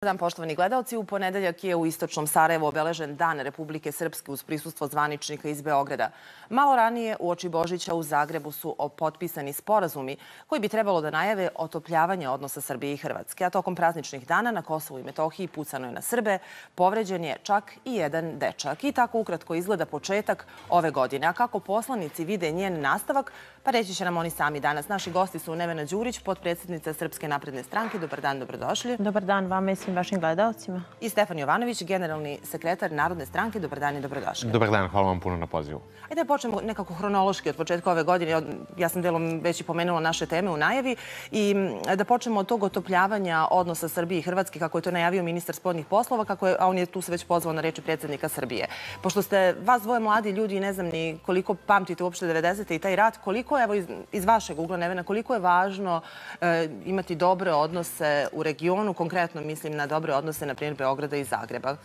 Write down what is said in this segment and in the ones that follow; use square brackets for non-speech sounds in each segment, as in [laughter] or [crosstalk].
dan, poštovani gledalci. U ponedeljak je u istočnom Sarajevu obeležen Dan Republike Srpske uz prisustvo zvaničnika iz Beograda. Malo ranije, u oči Božića u Zagrebu su potpisani sporazumi koji bi trebalo da najave otopljavanje odnosa Srbije i Hrvatske. A tokom prazničnih dana na Kosovu i Metohiji pucano je na Srbe, povređen je čak i jedan dečak. I tako ukratko izgleda početak ove godine. A kako poslanici vide njen nastavak, pa reći će nam oni sami danas. Naši gosti su Nevena Đurić, potpredsjednica Srpske napredne stranke. Dobar dan, dobrodošli. Dobar dan vama i svim vašim gledalcima. I Stefan Jovanović, generalni sekretar Narodne stranke. Dobar dan i dobrodošli. Dobar dan, hvala vam puno na pozivu. Ajde da počnemo nekako hronološki od početka ove godine. Ja sam delom već i pomenula naše teme u najavi. I da počnemo od tog otopljavanja odnosa Srbije i Hrvatske, kako je to najavio ministar spodnih poslova, kako je, a on je tu se već pozvao na reči predsjednika Srbije. Pošto ste vas dvoje mladi ljudi, ne znam ni koliko pamtite uopšte 90. i taj rat, koliko, evo iz, iz vašeg ugla, Nevena, koliko je važno e, imati dobre odnose u regionu, konkretno mislim na dobre odnose, na primjer, Beograda i Zagreba?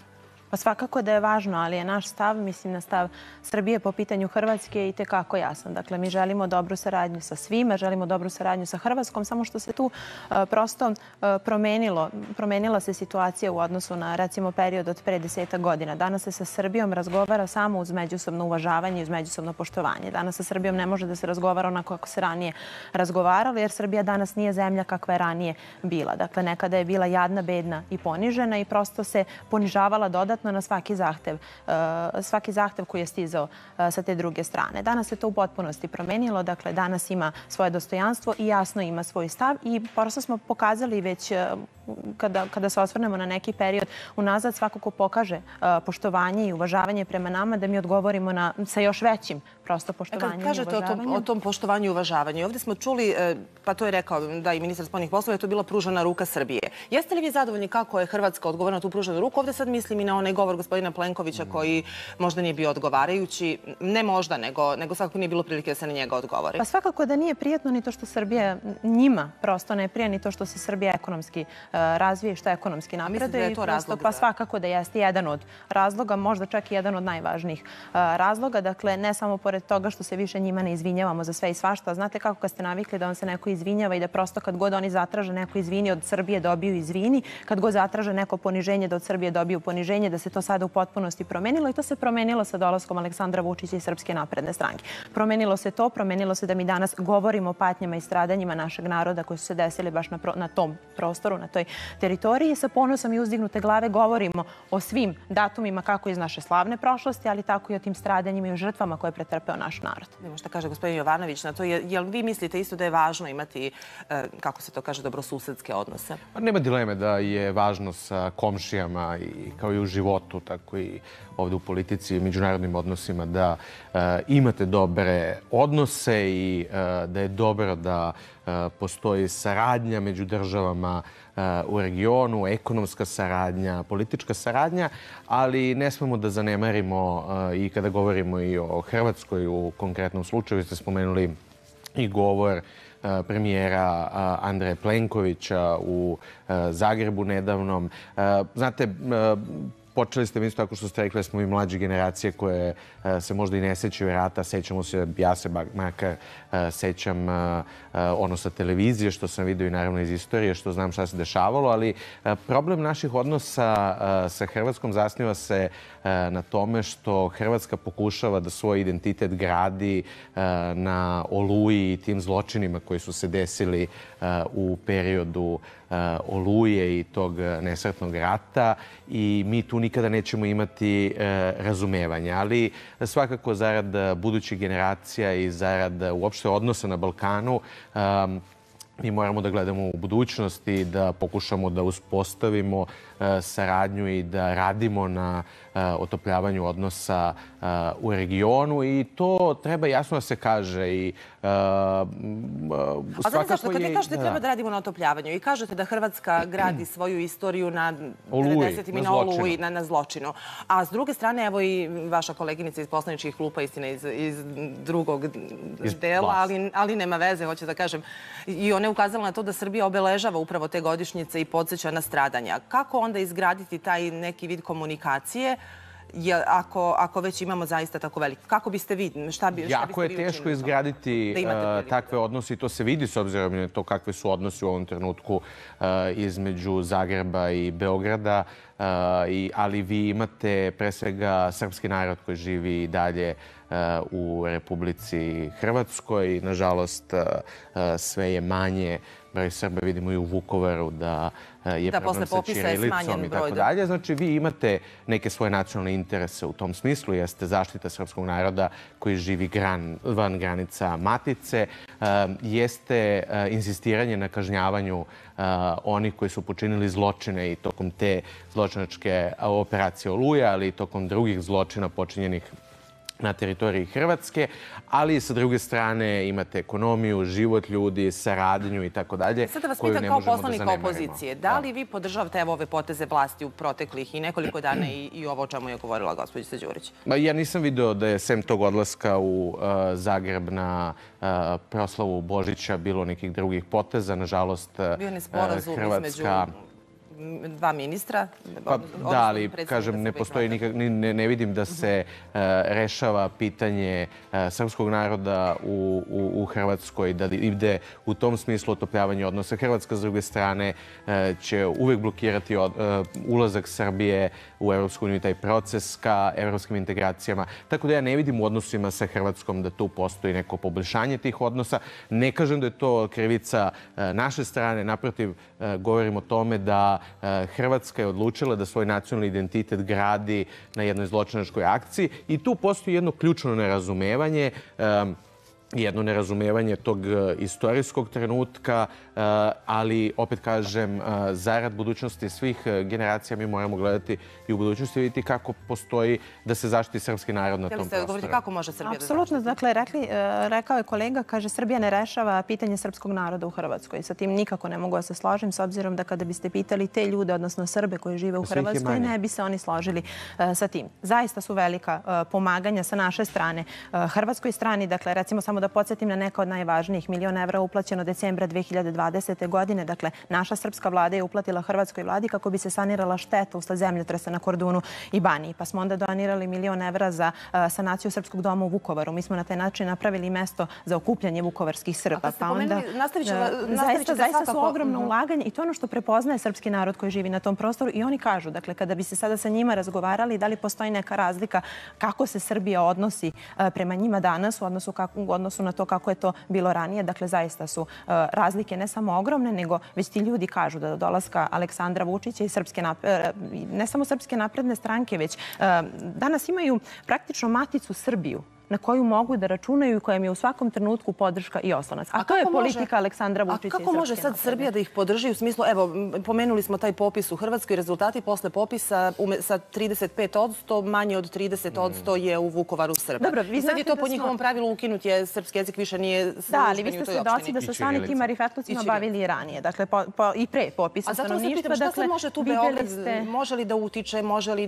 Pa svakako da je važno, ali je naš stav, mislim na stav Srbije po pitanju Hrvatske i tekako jasan. Dakle, mi želimo dobru saradnju sa svima, želimo dobru saradnju sa Hrvatskom, samo što se tu uh, prosto uh, promenilo, promenila se situacija u odnosu na, recimo, period od pre deseta godina. Danas se sa Srbijom razgovara samo uz međusobno uvažavanje i uz međusobno poštovanje. Danas sa Srbijom ne može da se razgovara onako kako se ranije razgovaralo, jer Srbija danas nije zemlja kakva je ranije bila. Dakle, nekada je bila jadna, bedna i ponižena i prosto se ponižavala dodatno dodatno na svaki zahtev, uh, svaki zahtev koji je stizao uh, sa te druge strane. Danas se to u potpunosti promenilo, dakle danas ima svoje dostojanstvo i jasno ima svoj stav i prosto smo pokazali već uh, kada, kada se osvrnemo na neki period unazad, svako ko pokaže poštovanje i uvažavanje prema nama, da mi odgovorimo na, sa još većim prosto poštovanjem Kad kažete o tom, o tom poštovanju i uvažavanju, ovde smo čuli, e, pa to je rekao da i ministar spolnih poslova, je to bila pružena ruka Srbije. Jeste li vi zadovoljni kako je Hrvatska odgovorila na tu pruženu ruku? Ovde sad mislim i na onaj govor gospodina Plenkovića koji možda nije bio odgovarajući. Ne možda, nego, nego svakako nije bilo prilike da se na njega odgovori. Pa svakako da nije prijetno ni to što Srbija njima prosto ne prija, ni to što se Srbija ekonomski uh, razvije, što ekonomski napreduje. Mislite da je to razlog? Pa svakako da jeste jedan od razloga, možda čak i jedan od najvažnijih uh, razloga. Dakle, ne samo pored toga što se više njima ne izvinjavamo za sve i svašta. Znate kako kad ste navikli da on se neko izvinjava i da prosto kad god oni zatraže neko izvini od Srbije dobiju izvini, kad god zatraže neko poniženje da od Srbije dobiju poniženje, da se to sada u potpunosti promenilo i to se promenilo sa dolaskom Aleksandra Vučića i Srpske napredne stranke. Promenilo se to, promenilo se da mi danas govorimo o patnjama i stradanjima našeg naroda koji su se desili baš na, pro, na tom prostoru, na toj teritoriji. Sa ponosom i uzdignute glave govorimo o svim datumima kako iz naše slavne prošlosti, ali tako i o tim stradanjima i o žrtvama koje pretrpe pretrpeo naš narod. Nemo šta kaže gospodin Jovanović na to. Jel vi mislite isto da je važno imati, e, kako se to kaže, dobrosusedske odnose? Pa nema dileme da je važno sa komšijama i kao i u životu, tako i ovde u politici i međunarodnim odnosima da e, imate dobre odnose i e, da je dobro da postoji saradnja među državama u regionu, ekonomska saradnja, politička saradnja, ali ne smemo da zanemarimo i kada govorimo i o Hrvatskoj u konkretnom slučaju, ste spomenuli i govor premijera Andreja Plenkovića u Zagrebu nedavnom. Znate, počeli ste isto tako što ste rekli da smo i mlađe generacije koje e, se možda i ne sećaju rata. Sećamo se, ja se makar e, sećam e, ono sa televizije, što sam vidio i naravno iz istorije, što znam šta se dešavalo, ali problem naših odnosa sa Hrvatskom zasniva se na tome što Hrvatska pokušava da svoj identitet gradi na oluji i tim zločinima koji su se desili u periodu oluje i tog nesretnog rata i mi tu nikada nećemo imati e, razumevanja. Ali svakako zarad budućih generacija i zarad uopšte odnosa na Balkanu mi moramo da gledamo u budućnosti da pokušamo da uspostavimo saradnju i da radimo na e, otopljavanju odnosa e, u regionu i to treba jasno da se kaže i A znate zašto? Kad vi kažete da treba da radimo na otopljavanju i kažete da Hrvatska gradi [clears throat] svoju istoriju na 90. i na oluji, na, na zločinu. A s druge strane, evo i vaša koleginica iz poslaničkih klupa, istina iz, iz drugog iz dela, ali, ali nema veze, hoću da kažem. I one ukazala na to da Srbija obeležava upravo te godišnjice i podsjeća na stradanja. Kako onda izgraditi taj neki vid komunikacije je, ako, ako već imamo zaista tako veliko. Kako biste vi, šta, bi, šta Jako biste je vi teško izgraditi Da priliku. takve odnose i to se vidi s obzirom na to kakve su odnosi u ovom trenutku uh, između Zagreba i Beograda, i, ali vi imate pre svega srpski narod koji živi i dalje u Republici Hrvatskoj. Nažalost, sve je manje broj Srba vidimo i u Vukovaru da je Da, problem sa smanjen i tako da. dalje. Znači, vi imate neke svoje nacionalne interese u tom smislu. Jeste zaštita srpskog naroda koji živi gran, van granica Matice. Jeste insistiranje na kažnjavanju onih koji su počinili zločine i tokom te zločinačke operacije Oluja, ali i tokom drugih zločina počinjenih na teritoriji Hrvatske, ali sa druge strane imate ekonomiju, život ljudi, saradnju i tako dalje. Sada vas pitam kao da zanemarimo. opozicije, da li vi podržavate evo ove poteze vlasti u proteklih i nekoliko dana i, i ovo o čemu je govorila gospođica Đurić? Ma, ja nisam video da je sem tog odlaska u uh, Zagreb na uh, proslavu Božića bilo nekih drugih poteza. Nažalost, uh, Bio je nesporazum Hrvatska... između dva ministra. Pa, da, ali kažem, ne postoji nikak, ni- ne, ne vidim da se uh, rešava pitanje uh, srpskog naroda u, u, u Hrvatskoj, da ide u tom smislu otopljavanje odnosa. Hrvatska, s druge strane, uh, će uvek blokirati od, ulazak Srbije u Evropsku uniju i taj proces ka evropskim integracijama. Tako da ja ne vidim u odnosima sa Hrvatskom da tu postoji neko poboljšanje tih odnosa. Ne kažem da je to krivica naše strane, naprotiv, govorim o tome da Hrvatska je odlučila da svoj nacionalni identitet gradi na jednoj zločinačkoj akciji i tu postoji jedno ključno nerazumevanje. Um, jedno nerazumevanje tog e, istorijskog trenutka, e, ali opet kažem, e, zarad budućnosti svih generacija mi moramo gledati i u budućnosti i vidjeti kako postoji da se zaštiti srpski narod na Htjeli tom ste govoriti prostoru. kako može Srbija da Apsolutno, dakle, rekli, rekao je kolega, kaže, Srbija ne rešava pitanje srpskog naroda u Hrvatskoj. Sa tim nikako ne mogu da se složim, s obzirom da kada biste pitali te ljude, odnosno Srbe koji žive u je Hrvatskoj, ne bi se oni složili sa tim. Zaista su velika pomaganja sa naše strane. Hrvatskoj strani, dakle, recimo samo da podsjetim na neka od najvažnijih. Milion evra uplaćeno decembra 2020. godine. Dakle, naša srpska vlada je uplatila Hrvatskoj vladi kako bi se sanirala šteta usled zemljotresa na Kordunu i Baniji. Pa smo onda donirali milion evra za e, sanaciju srpskog doma u Vukovaru. Mi smo na taj način napravili mesto za okupljanje vukovarskih Srba. ste pomenuli, nastavit ću- e, nastavit zaista, zaista su ogromna ulaganja i to je ono što prepoznaje srpski narod koji živi na tom prostoru i oni kažu, dakle, kada bi se sada sa njima razgovarali, da li postoji neka razlika kako se Srbija odnosi e, prema njima danas u odnosu, kako, u odnosu na to kako je to bilo ranije. Dakle, zaista su e, razlike ne samo ogromne, nego već ti ljudi kažu da do dolaska Aleksandra Vučića i Srpske nap- e, ne samo Srpske napredne stranke, već e, danas imaju praktično maticu Srbiju na koju mogu da računaju i koja im je u svakom trenutku podrška i oslonac. A, to je kako može- politika Aleksandra Vučića A kako može sad Srbija da ih podrži u smislu, evo, pomenuli smo taj popis u Hrvatskoj, rezultati posle popisa ume, sa 35%, manje od 30% je u Vukovaru Srba. Dobro, vi I sad je to da po smo- njihovom pravilu ukinut je srpski jezik, više nije Da, ali vi ste svedoci da su sami ti ćirilica. marifetlucima bavili i ranije. Dakle, po, po, i pre popisa A zato se stanovništva. pitam, šta dakle, sad može tu Beograd, ste- može li da utiče, može li,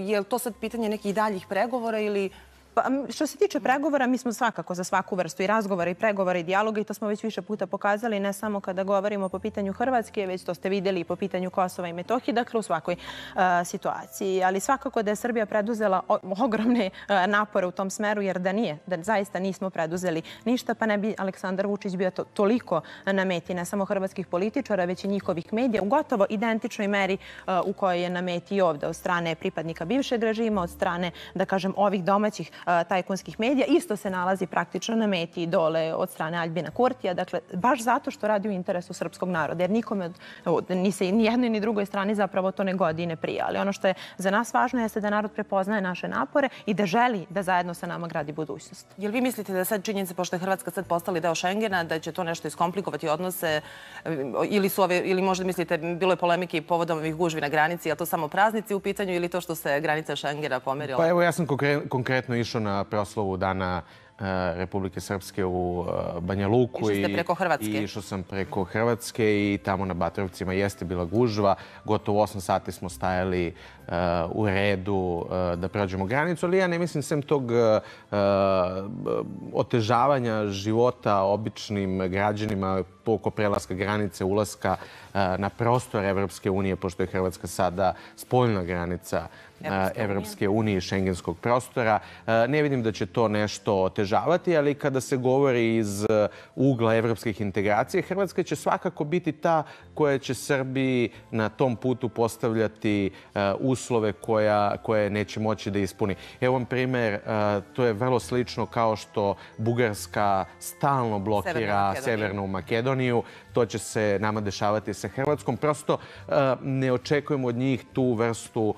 je li to sad pitanje nekih daljih pregovora ili... Pa, što se tiče pregovora, mi smo svakako za svaku vrstu i razgovora i pregovora i dijaloga i to smo već više puta pokazali, ne samo kada govorimo po pitanju Hrvatske, već to ste videli i po pitanju Kosova i Metohije, dakle u svakoj a, situaciji. Ali svakako da je Srbija preduzela ogromne a, napore u tom smeru, jer da nije, da zaista nismo preduzeli ništa, pa ne bi Aleksandar Vučić bio to, toliko na meti ne samo hrvatskih političara, već i njihovih medija u gotovo identičnoj meri a, u kojoj je na meti ovde od strane pripadnika bivšeg režima, od strane, da kažem, ovih domaćih tajkunskih medija. Isto se nalazi praktično na meti dole od strane Aljbina Kurtija. Dakle, baš zato što radi u interesu srpskog naroda. Jer nikome, od- ni se ni jednoj ni drugoj strani zapravo to ne godi i ne prija. Ali ono što je za nas važno jeste da narod prepoznaje naše napore i da želi da zajedno sa nama gradi budućnost. Jel vi mislite da sad činjenica, pošto je Hrvatska sad postali deo Šengena, da će to nešto iskomplikovati odnose ili su ove, ili možda mislite, bilo je polemike i povodom ovih gužvi na granici, je to samo praznici u pitanju ili to što se granica Šengena pomerila? Pa evo, ja sam konkre- konkretno išao na proslavu dana e, Republike Srpske u e, Banja Luku. Išli ste preko Hrvatske. I išao sam preko Hrvatske i tamo na Batrovcima jeste bila gužva. Gotovo 8 sati smo stajali e, u redu da prođemo granicu, ali ja ne mislim sem tog otežavanja života običnim građanima oko prelaska granice, ulaska na prostor Evropske unije, pošto je Hrvatska sada spoljna granica Evropske unije i šengenskog prostora. Ne vidim da će to nešto otežavati, ali kada se govori iz ugla evropskih integracija, Hrvatska će svakako biti ta koja će Srbiji na tom putu postavljati uslove koja, koje neće moći da ispuni. Evo vam primer, to je vrlo slično kao što Bugarska stalno blokira Severnu Makedoniju. To će se nama dešavati sa Hrvatskom. Prosto ne očekujemo od njih tu vrstu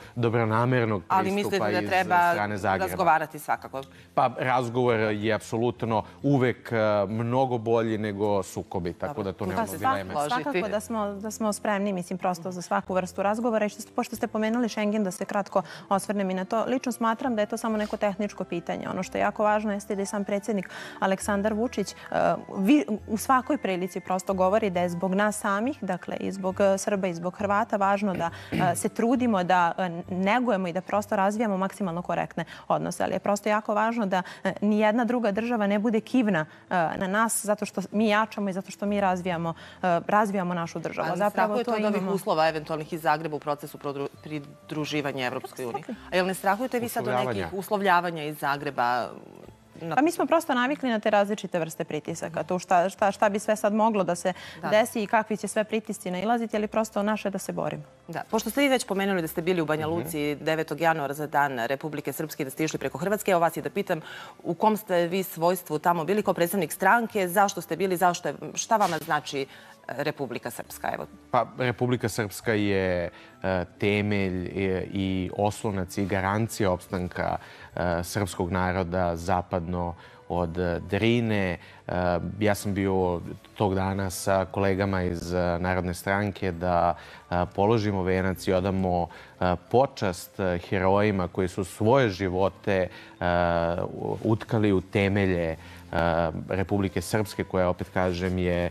dobronamernog pristupa iz strane Zagreba. razgovarati svakako? Pa razgovor je apsolutno uvek mnogo bolji nego sukobi, tako da to nema dileme. Svakako da smo, da smo spremni, mislim, prosto za svaku vrstu razgovora. I što, pošto ste pomenuli Schengen, da se kratko osvrnem i na to, lično smatram da je to samo neko tehničko pitanje. Ono što je jako važno jeste da i sam predsjednik Aleksandar Vučić u svakoj prilici prosto govori da je zbog nas samih, dakle i zbog Srba i zbog Hrvata, važno da se trudimo da negujemo i da prosto razvijamo maksimalno korektne odnose. Ali je prosto jako važno da ni jedna druga država ne bude kivna na nas zato što mi jačamo i zato što mi razvijamo, razvijamo našu državu. A Zapravo to od ovih uslova eventualnih iz Zagreba u procesu pridruživanja Evropskoj uniji? A jel ne strahujete vi sad od nekih uslovljavanja iz Zagreba Pa mi smo prosto navikli na te različite vrste pritisaka. Tu šta, šta, šta bi sve sad moglo da se da. desi i kakvi će sve pritisci nailaziti, ali prosto naše da se borimo. Da. Pošto ste vi već pomenuli da ste bili u Banja Luci 9. januara za dan Republike Srpske da ste išli preko Hrvatske, evo vas je da pitam u kom ste vi svojstvu tamo bili kao predstavnik stranke, zašto ste bili, zašto je, šta vama znači Republika Srpska? Evo. Pa, Republika Srpska je e, temelj i oslonac i garancija opstanka e, srpskog naroda zapadno od Drine. E, ja sam bio tog dana sa kolegama iz Narodne stranke da položimo venac i odamo počast herojima koji su svoje živote utkali u temelje Republike Srpske, koja, opet kažem, je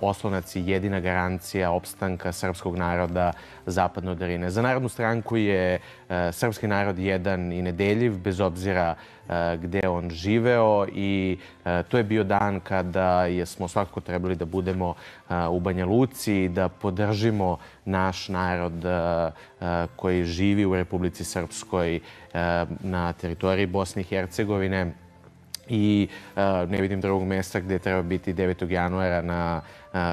oslonac i jedina garancija opstanka srpskog naroda zapadno od Rine. Za Narodnu stranku je srpski narod jedan i nedeljiv, bez obzira gde on živeo i to je bio dan kada smo svakako trebali da budemo u Banja Luci i da podržimo naš narod koji živi u Republici Srpskoj na teritoriji Bosne i Hercegovine i ne vidim drugog mesta gde treba biti 9. januara na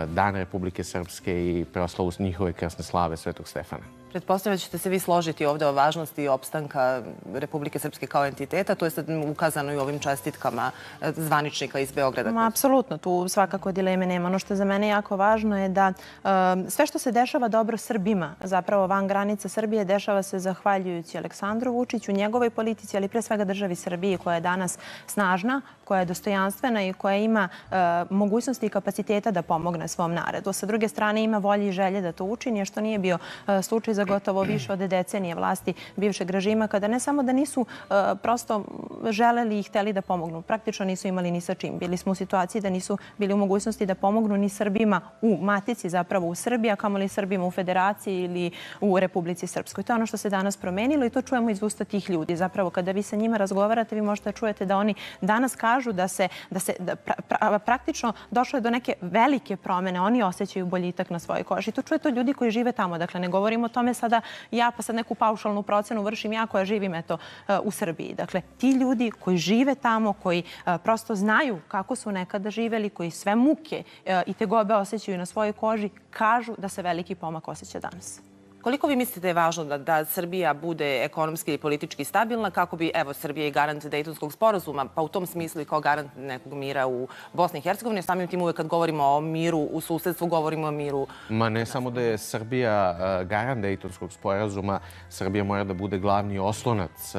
Dan Republike Srpske i proslavu njihove krasne slave Svetog Stefana. Pretpostavljam da ćete se vi složiti ovde o važnosti opstanka Republike Srpske kao entiteta. To je sad ukazano i ovim čestitkama e, zvaničnika iz Beograda. Ma, apsolutno, tu svakako dileme nema. Ono što je za mene jako važno je da um, sve što se dešava dobro Srbima, zapravo van granica Srbije, dešava se zahvaljujući Aleksandru Vučiću, njegovoj politici, ali pre svega državi Srbije koja je danas snažna, koja je dostojanstvena i koja ima uh, mogućnosti i kapaciteta da pomogne svom naredu. Sa druge strane ima volje i želje da to učini, što nije bio slučaj za gotovo više od decenije vlasti bivšeg režima, kada ne samo da nisu uh, prosto želeli i hteli da pomognu, praktično nisu imali ni sa čim. Bili smo u situaciji da nisu bili u mogućnosti da pomognu ni Srbima u Matici, zapravo u Srbiji, a kamoli Srbima u Federaciji ili u Republici Srpskoj. To je ono što se danas promenilo i to čujemo iz usta tih ljudi. Zapravo, kada vi sa njima razgovarate, vi možete čujete da oni danas kažu da se, da se da pra, pra, praktično došlo je do neke velike promene. Oni osjećaju boljitak na svojoj koži. To čuje to ljudi koji žive tamo. Dakle, ne govorimo o tome tome sada ja pa sad neku paušalnu procenu vršim ja koja živim eto e, u Srbiji. Dakle, ti ljudi koji žive tamo, koji e, prosto znaju kako su nekada živeli, koji sve muke e, i tegobe osjećaju na svojoj koži, kažu da se veliki pomak osjeća danas. Koliko vi mislite da je važno da, da Srbija bude ekonomski i politički stabilna kako bi, evo, Srbija i garant Dejtonskog sporazuma, pa u tom smislu i kao garant nekog mira u Bosni i Hercegovini, samim tim uvek kad govorimo o miru u susedstvu, govorimo o miru... Ma ne samo da je Srbija garant Dejtonskog sporazuma, Srbija mora da bude glavni oslonac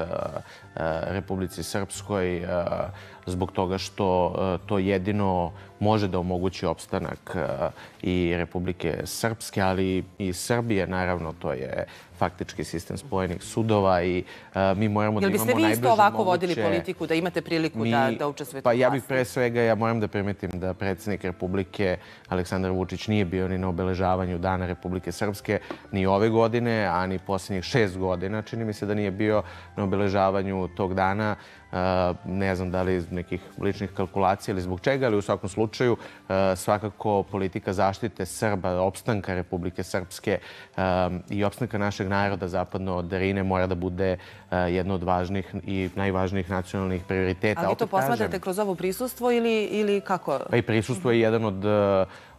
Republici Srpskoj zbog toga što to jedino može da omogući opstanak i Republike Srpske, ali i Srbije, naravno, to je faktički sistem spojenih sudova i mi moramo da imamo najbliže moguće... Jel biste vi isto ovako vodili politiku, da imate priliku da, da učestvujete Pa ja bih pre svega, ja moram da primetim da predsjednik Republike Aleksandar Vučić nije bio ni na obeležavanju Dana Republike Srpske ni ove godine, a ni posljednjih šest godina. Čini mi se da nije bio na obeležavanju tog dana ne znam da li iz nekih ličnih kalkulacija ili zbog čega, ali u svakom slučaju svakako politika zaštite Srba, opstanka Republike Srpske i opstanka našeg naroda zapadno od Drine mora da bude jedno od važnih i najvažnijih nacionalnih prioriteta. A vi to posmatrate kroz ovo prisustvo ili, ili kako? Pa i prisustvo je jedan od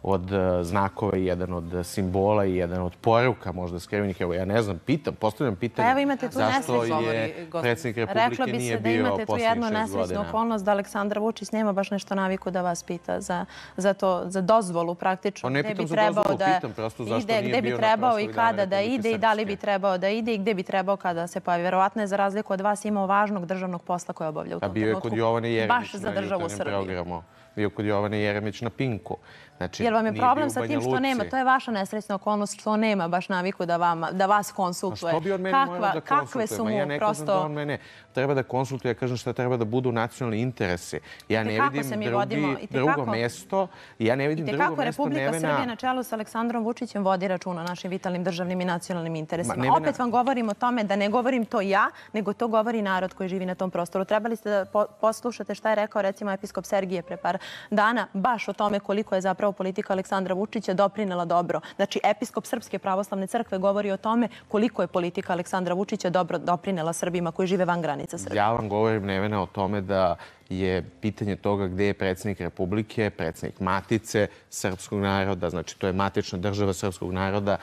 od e, znakova i jedan od simbola i jedan od poruka možda skrivenih. Evo, ja ne znam, pitam, postavljam pitanje pa evo imate tu zašto je predsjednik Republike nije bio Rekla bi se da imate tu jednu nesrećnu okolnost da Aleksandar Vučić nema baš nešto naviku da vas pita za, za, to, za dozvolu praktično. Pa ne pitam za dozvolu, da pitam prosto zašto ide, nije gde bi trebao i kada da ide i da li bi trebao da ide i gde bi trebao kada se pojavi. Verovatno je za razliku od vas imao važnog državnog posla koje obavlja u tom trenutku. A bio je kod Jovane Jeremić baš za državu Srbiju. Bio kod Jovane Jeremić na Pinku. Znači, Jer vam je problem sa tim što nema, to je vaša nesrećna okolnost što nema baš naviku da, vama, da vas konsultuje. A što bi on meni Kakva, morao da Kakve su mu ja ne prosto... da on mene treba da konsultuje, ja kažem šta treba da budu nacionalni interesi. Ja ne vidim drugi, vodimo, drugo mesto, ja ne vidim drugo mesto Republika Nevena... Srbije na čelu sa Aleksandrom Vučićem vodi računa o našim vitalnim državnim i nacionalnim interesima. Ma, Opet vam govorim o tome da ne govorim to ja, nego to govori narod koji živi na tom prostoru. Trebali ste da po poslušate šta je rekao recimo episkop Sergije pre par dana, baš o tome koliko je zapravo politika Aleksandra Vučića doprinela dobro. Znači, episkop Srpske pravoslavne crkve govori o tome koliko je politika Aleksandra Vučića dobro doprinela Srbima koji žive van granica Srbije. Ja vam govorim, Nevena, o tome da je pitanje toga gde je predsjednik Republike, predsjednik Matice srpskog naroda, znači to je matična država srpskog naroda,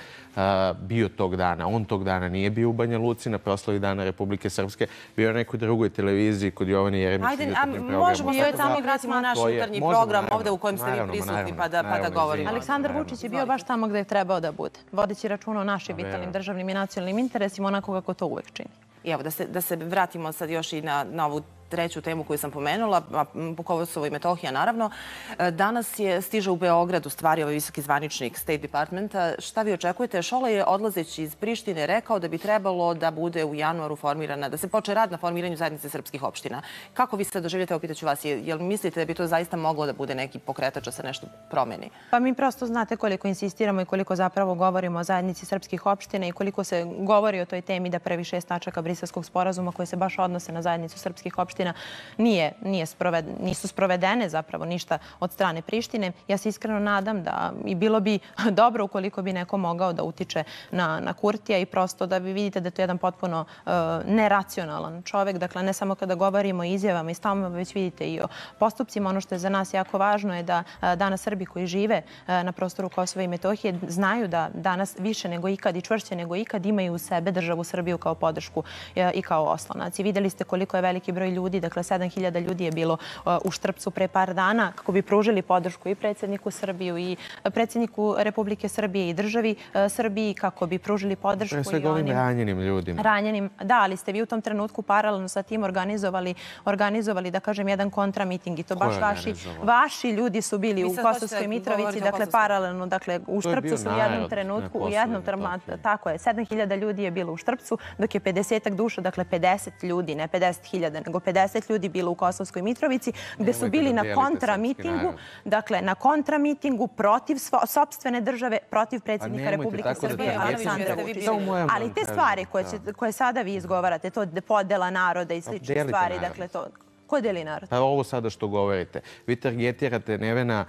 bio tog dana. On tog dana nije bio u Banja Luci na proslavi dana Republike Srpske, bio je na nekoj drugoj televiziji kod Jovane Jeremića. Ajde, a možemo je tamo vratimo naš jutarnji program ovde u kojem ste vi prisutni pa da, pa da govorimo. Aleksandar Vučić je bio baš tamo gde je trebao da bude, vodeći računa o našim vitalnim državnim i nacionalnim interesima, onako kako to uvek čini. I evo, da se, da se vratimo sad još i na, na ovu treću temu koju sam pomenula, po Kosovo i Metohija naravno. E, danas je stiže u Beograd u stvari ovaj visoki zvaničnik State Departmenta. Šta vi očekujete? Šola je odlazeći iz Prištine rekao da bi trebalo da bude u januaru formirana, da se poče rad na formiranju zajednice srpskih opština. Kako vi se doživljate, opitaću vas, jel mislite da bi to zaista moglo da bude neki pokretač da se nešto promeni? Pa mi prosto znate koliko insistiramo i koliko zapravo govorimo o zajednici srpskih opština i koliko se govori o toj temi da prvi šest tačaka briselskog sporazuma koje se baš odnose na zajednicu srpskih opština opština nije, nije sproved, nisu sprovedene zapravo ništa od strane Prištine. Ja se iskreno nadam da i bilo bi [laughs] dobro ukoliko bi neko mogao da utiče na, na Kurtija i prosto da vi vidite da je to jedan potpuno uh, neracionalan čovek. Dakle, ne samo kada govorimo o izjavama i stavama, već vidite i o postupcima. Ono što je za nas jako važno je da uh, danas Srbi koji žive uh, na prostoru Kosova i Metohije znaju da danas više nego ikad i čvršće nego ikad imaju u sebe državu Srbiju kao podršku i kao oslonac. I videli ste koliko je veliki broj ljudi ljudi, dakle 7000 ljudi je bilo uh, u Štrpcu pre par dana kako bi pružili podršku i predsjedniku Srbiju i predsjedniku Republike Srbije i državi uh, Srbiji kako bi pružili podršku. Pre svega ovim ranjenim ljudima. Ranjenim, da, ali ste vi u tom trenutku paralelno sa tim organizovali, organizovali da kažem, jedan kontramiting i to baš vaši, vaši ljudi su bili u Kosovskoj Mitrovici, dakle paralelno, dakle u Štrpcu su u jednom trenutku, u jednom trenutku, tako je, 7000 ljudi je bilo u Štrpcu, dok je 50 duša, dakle 50 ljudi, ne 50.000, nego 50 50 ljudi bilo u Kosovskoj Mitrovici, gde su bili na kontramitingu, dakle, na kontramitingu protiv sobstvene države, protiv predsjednika Republike Srbije, Aleksandra Vučića. Ali te stvari koje, će, koje sada vi izgovarate, to podela naroda i slične stvari, dakle, to Ko deli narod? Pa ovo sada što govorite. Vi targetirate Nevena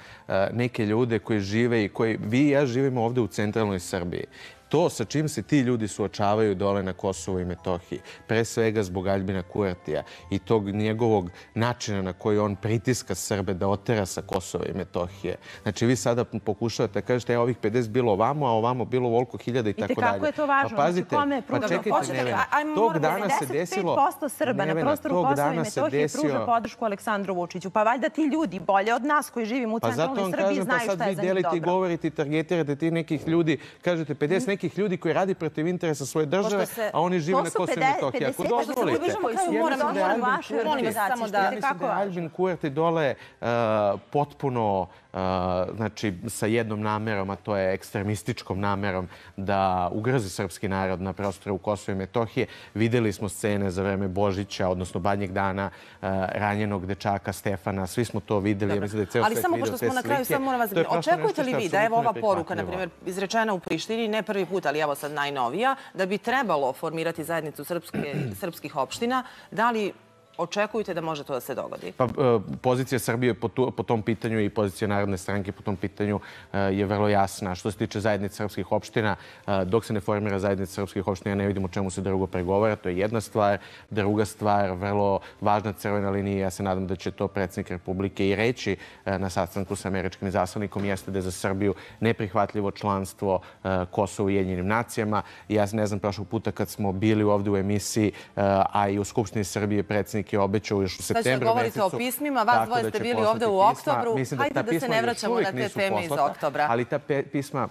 neke ljude koji žive i koji... Vi i ja živimo ovde u centralnoj Srbiji to sa čim se ti ljudi suočavaju dole na Kosovo i Metohiji, pre svega zbog Aljbina Kuratija i tog njegovog načina na koji on pritiska Srbe da otera sa Kosova i Metohije. Znači, vi sada pokušavate da kažete, je ovih 50 bilo ovamo, a ovamo bilo volko hiljada i tako dalje. I kako je to važno? Pa pazite, pa čekajte, Nevena, tog dana se desilo... 95% Srba na prostoru Kosova i Metohije pruža podršku Aleksandru Vučiću. Pa valjda ti ljudi, bolje od nas koji živimo u pa centralnoj Srbiji, znaju šta je za njih dobro. Pa zato vam kažem, pa sad vi delite i govorite i targetirate ti nekih ljudi, kažete 50 nekih ljudi koji radi protiv interesa svoje države, a oni žive na Kosovo i Metohiji. Ako dozvolite, ja mislim da je Albin Kurti dole uh, potpuno znači, sa jednom namerom, a to je ekstremističkom namerom da ugrozi srpski narod na prostoru Kosova i Metohije. Videli smo scene za vreme Božića, odnosno Badnjeg dana, ranjenog dečaka Stefana. Svi smo to videli. Ja mislim da je ceo Ali samo pošto smo na kraju, samo moram vas Očekujete li vi da je ova poruka, na primjer, izrečena u Prištini, ne prvi put, ali evo sad najnovija, da bi trebalo formirati zajednicu srpske, [clears throat] srpskih opština, da li očekujete da može to da se dogodi? Pa, e, pozicija Srbije po, tu, po tom pitanju i pozicija Narodne stranke po tom pitanju e, je vrlo jasna. Što se tiče zajednice srpskih opština, e, dok se ne formira zajednica srpskih opština, ne vidim o čemu se drugo pregovara. To je jedna stvar. Druga stvar, vrlo važna crvena linija, ja se nadam da će to predsjednik Republike i reći na sastanku sa američkim izaslanikom, jeste da je za Srbiju neprihvatljivo članstvo Kosova u Ujedinjenim nacijama. Ja ne znam, prošlog puta kad smo bili ovde u emisiji, a i u Skupštini Srbije, predsjednik je obećao još u Sad septembru ću govorite o mesecu, pismima, vas tako dvoje da ste bili ovde u oktobru. Mislim Hajde da se ne vraćamo na te teme iz oktobra. Ali ta pisma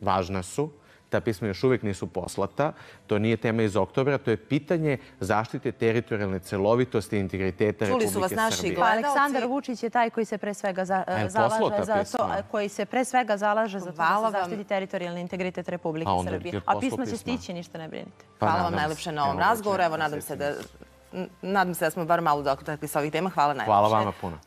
važna su. Ta pisma još uvijek nisu poslata. To nije tema iz oktobra, to je pitanje zaštite teritorijalne celovitosti i integriteta Čuli Republike su vas naši Srbije. gledalci. Pa Aleksandar Vučić je taj koji se pre svega za, zalaže za to, koji se pre svega zalaže za to da se zaštiti teritorijalni integritet Republike A Srbije. A pisma će pisma. stići, ništa ne brinite. Pa Hvala vam najlepše na ovom razgovoru. Evo, nadam se da... Nadam se da smo bar malo dotakli sa ovih tema. Hvala najlepše. Hvala vama puno.